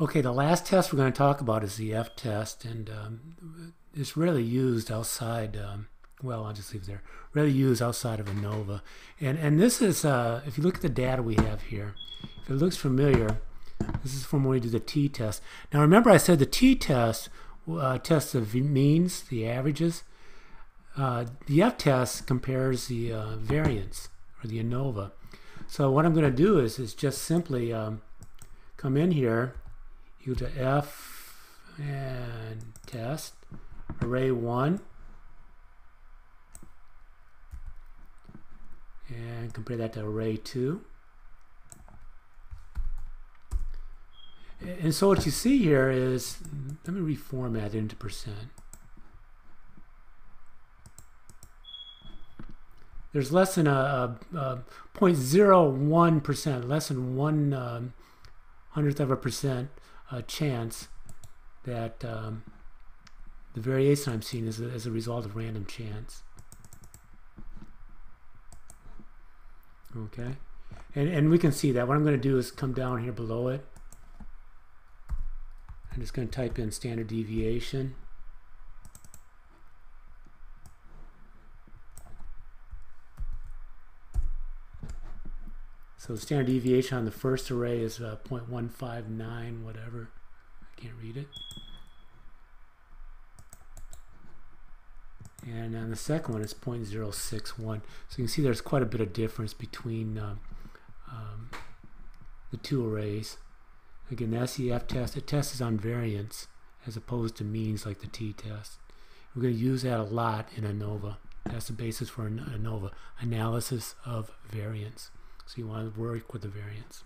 Okay, the last test we're going to talk about is the F-test, and um, it's rarely used outside, um, well, I'll just leave it there, rarely used outside of ANOVA. And, and this is, uh, if you look at the data we have here, if it looks familiar, this is from when we do the t-test. Now remember I said the t-test uh, tests the means, the averages. Uh, the f-test compares the uh, variance, or the ANOVA. So what I'm going to do is, is just simply um, come in here, go to F and test, array 1, and compare that to array 2. And so what you see here is, let me reformat it into percent. There's less than a, a, a 0.01%, less than one um, hundredth of a percent uh, chance that um, the variation I'm seeing is a, as a result of random chance. Okay, and, and we can see that. What I'm going to do is come down here below it I'm just going to type in standard deviation. So the standard deviation on the first array is uh, 0.159, whatever. I can't read it. And on the second one, it's 0.061. So you can see there's quite a bit of difference between uh, um, the two arrays. Again, the SEF test, it tests on variance as opposed to means like the t-test. We're going to use that a lot in ANOVA. That's the basis for ANOVA, analysis of variance. So you want to work with the variance.